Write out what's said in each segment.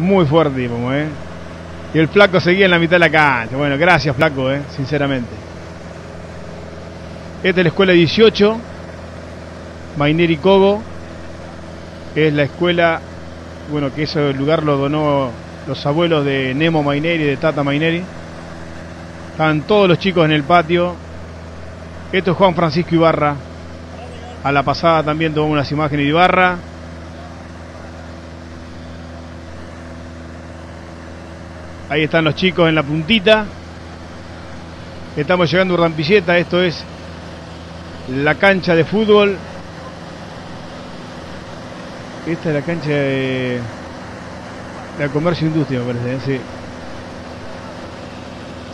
Muy fuerte, como, ¿eh? Y el flaco seguía en la mitad de la cancha. Bueno, gracias, flaco, ¿eh? Sinceramente. Esta es la escuela 18. Maineri Cogo. Es la escuela, bueno, que ese lugar lo donó los abuelos de Nemo Maineri de Tata Maineri. Estaban todos los chicos en el patio. Esto es Juan Francisco Ibarra. A la pasada también tomó unas imágenes de Ibarra. Ahí están los chicos en la puntita. Estamos llegando a Urdampilleta. Esto es la cancha de fútbol. Esta es la cancha de, de comercio e industria, me parece. ¿eh? Sí.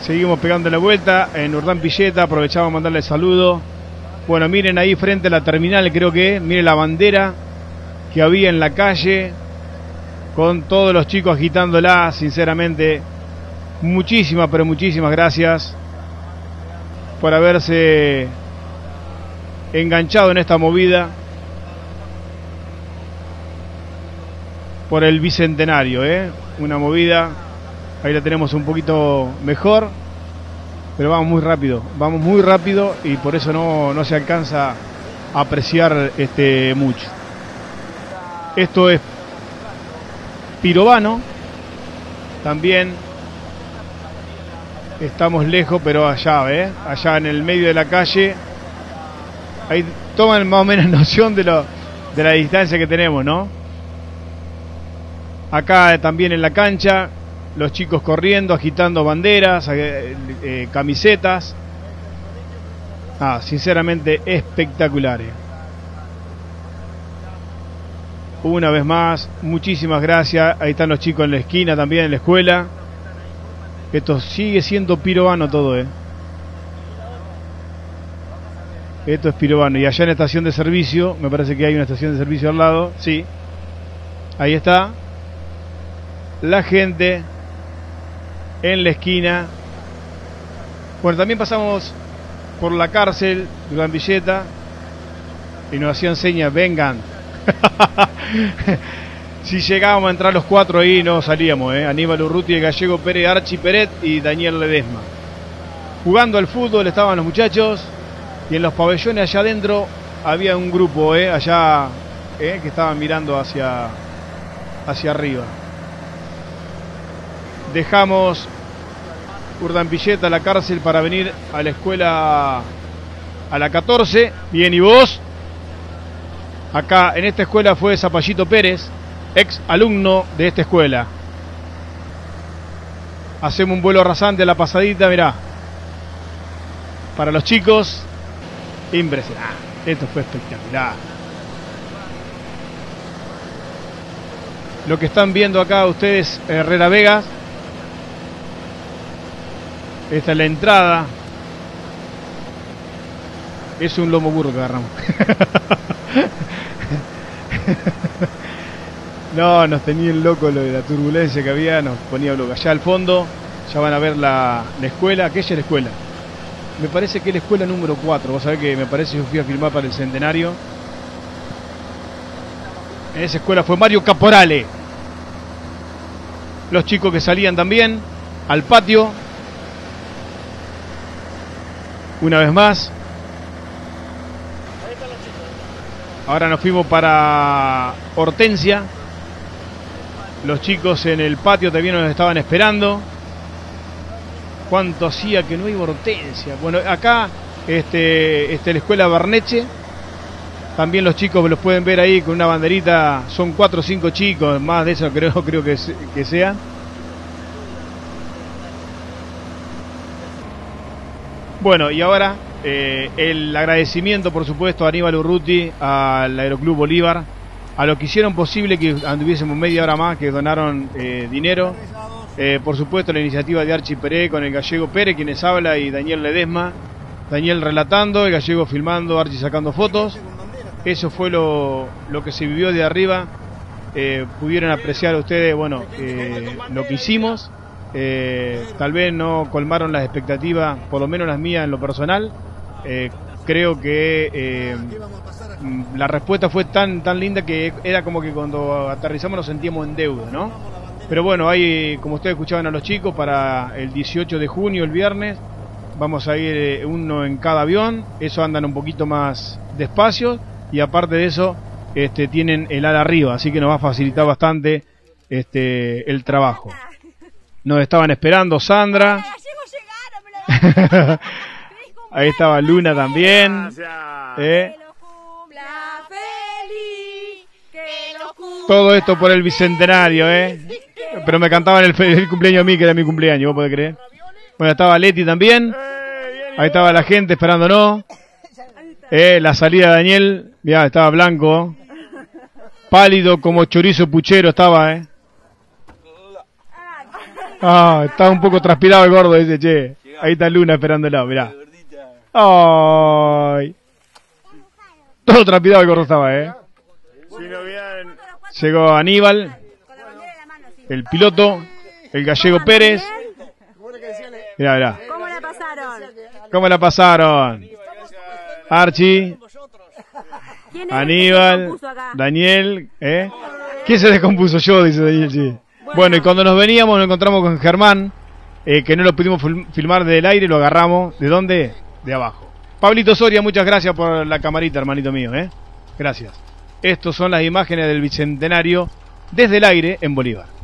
Seguimos pegando la vuelta en Urdán Pilleta. Aprovechamos a mandarle saludo. Bueno, miren ahí frente a la terminal, creo que. Miren la bandera que había en la calle. Con todos los chicos agitándola. Sinceramente, muchísimas, pero muchísimas gracias por haberse enganchado en esta movida. Por el bicentenario, ¿eh? Una movida Ahí la tenemos un poquito mejor. Pero vamos muy rápido. Vamos muy rápido y por eso no, no se alcanza a apreciar este mucho. Esto es Pirobano. También estamos lejos, pero allá, ¿eh? Allá en el medio de la calle. Ahí toman más o menos noción de, lo, de la distancia que tenemos, ¿no? Acá también en la cancha, los chicos corriendo, agitando banderas, eh, eh, camisetas. Ah, sinceramente espectaculares. Una vez más, muchísimas gracias. Ahí están los chicos en la esquina también, en la escuela. Esto sigue siendo pirobano todo, ¿eh? Esto es pirobano. Y allá en la estación de servicio, me parece que hay una estación de servicio al lado. Sí. Ahí está. La gente en la esquina. Bueno, también pasamos por la cárcel de Villeta y nos hacían señas, vengan. si llegábamos a entrar los cuatro ahí no salíamos, ¿eh? Aníbal Urruti, Gallego Pérez, Archi Peret y Daniel Ledesma. Jugando al fútbol estaban los muchachos y en los pabellones allá adentro había un grupo, ¿eh? Allá ¿eh? que estaban mirando hacia, hacia arriba. Dejamos Urdampilleta a la cárcel para venir a la escuela a la 14. Bien, ¿y vos? Acá en esta escuela fue Zapallito Pérez, ex alumno de esta escuela. Hacemos un vuelo rasante a la pasadita, mirá. Para los chicos, impresionante. Esto fue espectacular. Lo que están viendo acá ustedes, Herrera Vegas, esta es la entrada. Es un lomo burro que agarramos. no, nos tenía el loco lo de la turbulencia que había, nos ponía loco. Allá al fondo ya van a ver la, la escuela. Aquella es la escuela. Me parece que es la escuela número 4. Vos sabés que me parece que yo fui a filmar para el centenario. En esa escuela fue Mario Caporale. Los chicos que salían también al patio una vez más. Ahora nos fuimos para Hortensia. Los chicos en el patio también nos estaban esperando. ¿Cuánto hacía que no iba Hortensia? Bueno, acá este, este, la escuela Barneche. También los chicos los pueden ver ahí con una banderita. Son cuatro o cinco chicos, más de eso creo, creo que, que. Bueno, y ahora eh, el agradecimiento, por supuesto, a Aníbal Urruti, al Aeroclub Bolívar, a los que hicieron posible que anduviésemos media hora más, que donaron eh, dinero. Eh, por supuesto, la iniciativa de Archie Pérez con el gallego Pérez, quienes habla, y Daniel Ledesma. Daniel relatando, el gallego filmando, Archie sacando fotos. Eso fue lo, lo que se vivió de arriba. pudieron apreciar ustedes, bueno, lo que hicimos. Eh, tal vez no colmaron las expectativas, por lo menos las mías en lo personal. Eh, creo que eh, la respuesta fue tan tan linda que era como que cuando aterrizamos nos sentíamos en deuda, ¿no? Pero bueno, hay, como ustedes escuchaban a los chicos, para el 18 de junio, el viernes, vamos a ir eh, uno en cada avión. Eso andan un poquito más despacio y aparte de eso, este, tienen el ala arriba, así que nos va a facilitar bastante este, el trabajo. Nos estaban esperando Sandra. Ahí estaba Luna también. ¿eh? Todo esto por el bicentenario, ¿eh? Pero me cantaban el, el cumpleaños a mí, que era mi cumpleaños, ¿vos podés creer? Bueno, estaba Leti también. Ahí estaba la gente esperándonos. Eh, la salida de Daniel, ya estaba blanco. Pálido como chorizo puchero estaba, ¿eh? Ah, estaba un poco transpirado el gordo, dice, che. Ahí está Luna esperándolo, mirá. Ay. Todo transpirado el gordo estaba, ¿eh? Llegó Aníbal, el piloto, el gallego Pérez. Mirá, mirá. ¿Cómo la pasaron? ¿Cómo la pasaron? Archie, ¿Quién es Aníbal? Daniel, ¿eh? ¿Quién se descompuso yo? Dice Daniel, sí. Bueno, y cuando nos veníamos nos encontramos con Germán, eh, que no lo pudimos fil- filmar del aire, lo agarramos. ¿De dónde? De abajo. Pablito Soria, muchas gracias por la camarita, hermanito mío, ¿eh? Gracias. Estos son las imágenes del Bicentenario desde el aire en Bolívar.